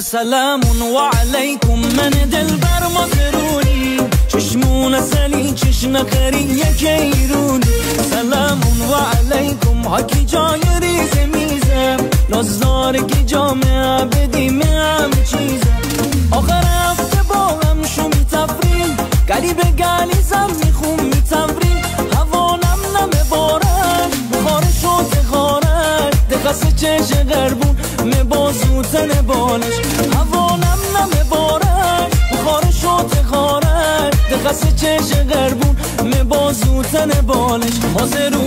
سلامون و علیکم من دل بر مازرونی چشمون سلی چشم خری یک ایرون سلامون و علیکم حکی جای ریز میزم لازدار که جامعه بدیم همه چیزم آخر هفته با هم شو میتفرین گلی به گلی زم میخون میتمرین هوانم نمه بارد بخارش و تخارد دقصه چش غربون. می بازوتن بالش. هوانم نمه بارد بخارش و تخارد دقصه چش غربون می بازوتن بالش. حاضرونی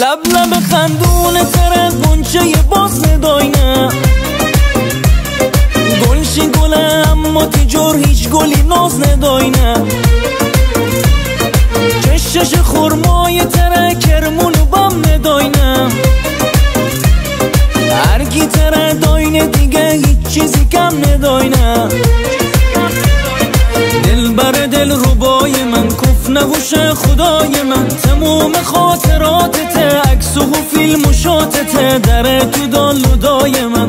لب لب خندون تر گنچه باز نداینه گلشی گله اما تیجور هیچ گلی ناز نداینه چشش خورمای تره کرمونو بام نداینه هرگی تره داینه دیگه هیچ چیزی کم نداینه دل کف نگوش خدای من. تموم خاطراتت عکس و فیلم و شاتت در تو دال و دای من.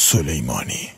سلیمانی.